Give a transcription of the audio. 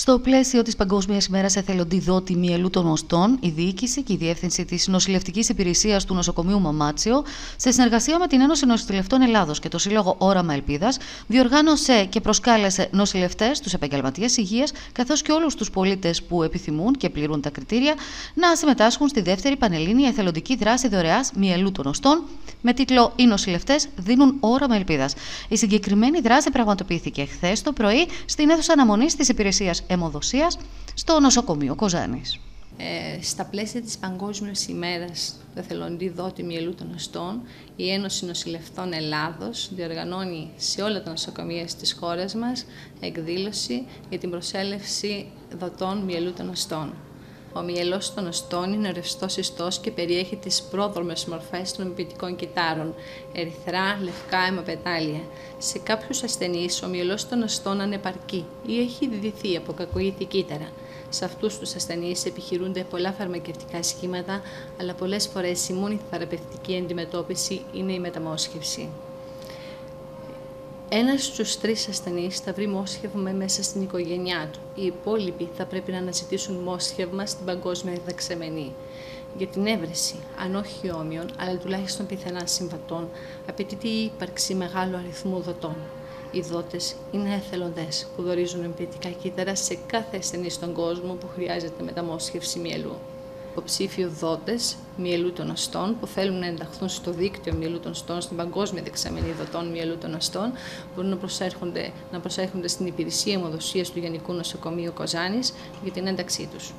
Στο πλαίσιο της Παγκόσμιας ημέρας εθελοντή μυελού των οστών, η διοίκηση και η διεύθυνση της νοσηλευτικής υπηρεσίας του νοσοκομείου Μαμάτσιο, σε συνεργασία με την Ένωση Νοσηλευτών Ελλάδος και το Σύλλογο Όραμα Ελπίδας, διοργάνωσε και προσκάλεσε νοσηλευτές, τους επαγγελματίες υγείας, καθώς και όλους τους πολίτες που επιθυμούν και πληρούν τα κριτήρια, να συμμετάσχουν στη δεύτερη Πανελλήνια εθελοντική δράση δωρεάς μυελού των οστών, με τίτλο Οι νοσηλευτές δίνουν όραμα ελπίδας. Η συγκεκριμένη δράση πραγματοποιήθηκε χθες το πρωί στην αίθουσα αναμονής της υπηρεσίας αιμοδοσίας στο νοσοκομείο Κοζάνης. Ε, στα πλαίσια της Παγκόσμιας ημέρας του εθελοντή δότη μυελού των οστών, η Ένωση Νοσηλευτών Ελλάδος διοργανώνει σε όλα τα νοσοκομεία της χώρας μας εκδήλωση για την προσέλευση δοτών μυελού των οστών. Ο μυελός των οστών είναι ρευστός ιστός και περιέχει τις πρόδρομε μορφές των μυπητικών κυτάρων, ερυθρά, λευκά, αιμοπετάλια. Σε κάποιους ασθενείς, ο μυελός των οστών ανεπαρκεί ή έχει διδυθεί από κακοήθη κύτταρα. Σε αυτούς τους ασθενείς επιχειρούνται πολλά φαρμακευτικά σχήματα, αλλά πολλές φορές η μόνη θεραπευτική αντιμετώπιση είναι η μεταμόσχευση. Ένας στους τρεις ασθενείς θα βρει μόσχευμα μέσα στην οικογένειά του. Οι υπόλοιποι θα πρέπει να αναζητήσουν μόσχευμα στην παγκόσμια δεξαμενή. Για την έβρεση, αν όχι όμοιων, αλλά τουλάχιστον πιθανά συμβατών, απαιτείται η ύπαρξη μεγάλου αριθμού δοτών. Οι δότες είναι εθελοντές που δορίζουν εμπειρικά κύτταρα σε κάθε ασθενή στον κόσμο που χρειάζεται μεταμόσχευση μυελού υποψήφιοι δότες μυελού των αστών που θέλουν να ενταχθούν στο δίκτυο μυελού των αστών, στην παγκόσμια δεξαμενή δοτών μυελού των αστών, μπορούν να προσέρχονται, να προσέρχονται στην υπηρεσία αιμοδοσίας του Γενικού Νοσοκομείου Κοζάνης για την ένταξή τους.